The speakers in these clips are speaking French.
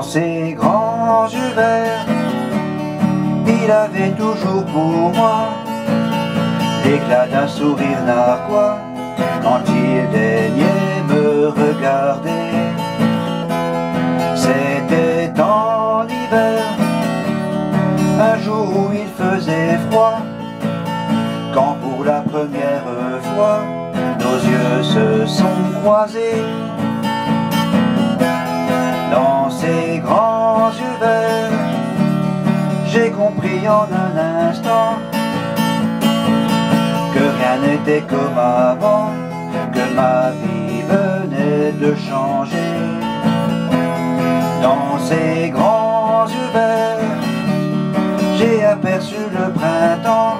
Dans ses grands yeux verts, il avait toujours pour moi l'éclat d'un sourire narquois quand il daignait me regarder. C'était en hiver, un jour où il faisait froid, quand pour la première fois nos yeux se sont croisés. J'ai compris en un instant que rien n'était comme avant, que ma vie venait de changer. Dans ses grands yeux j'ai aperçu le printemps,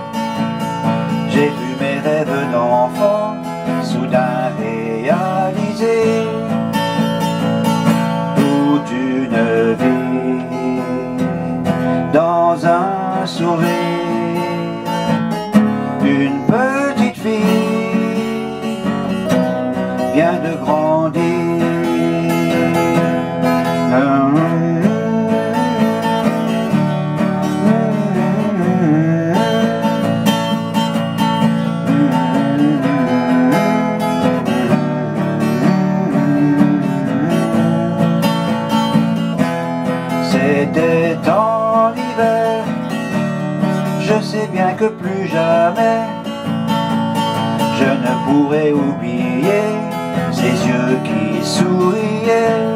j'ai vu mes rêves d'enfant soudain. C'était en hiver, je sais bien que plus jamais je ne pourrai oublier ses yeux qui souriaient.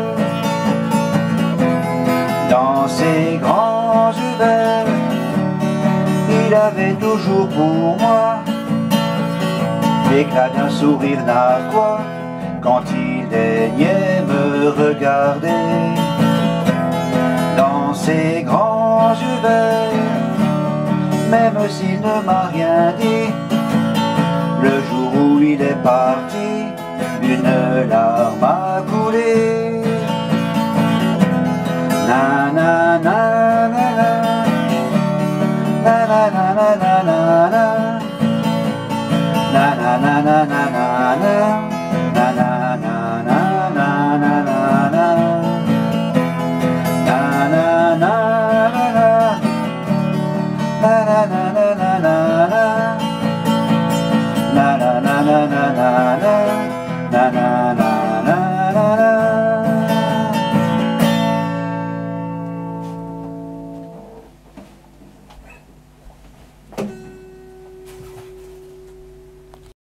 Dans ses grands yeux il avait toujours pour moi l'éclat d'un sourire narquois quand il daignait me regarder. Même s'il ne m'a rien dit, le jour où il est parti, une larme a coulé. Na na na na na na na na na na na na na na na na na